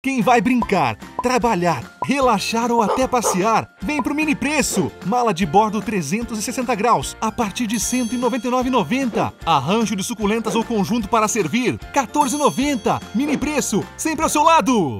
Quem vai brincar, trabalhar, relaxar ou até passear, vem pro mini preço. Mala de bordo 360 graus, a partir de R$ 199,90. Arranjo de suculentas ou conjunto para servir, R$ 14,90. Mini preço, sempre ao seu lado.